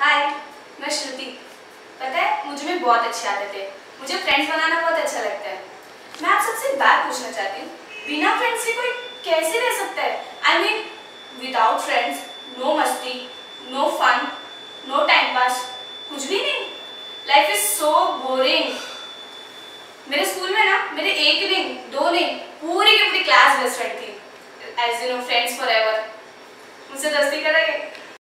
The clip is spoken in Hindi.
हाय मैं श्रुति। पता है, मुझे भी बहुत अच्छी आदत है। मुझे फ्रेंड्स बनाना बहुत अच्छा लगता है। मैं आप सबसे बात पूछना चाहती हूँ। बिना फ्रेंड्स के कोई कैसे रह सकता है? I mean without friends no मस्ती no fun no time pass कुछ भी नहीं। लाइफ इज़ सो बोरिंग मेरे स्कूल में ना, मेरे एक दिन, दो दिन, पूरी की पूरी क्लास बेस्ट फ्रेंड थी। As you know friends forever मुझसे दस्ती करेंगे?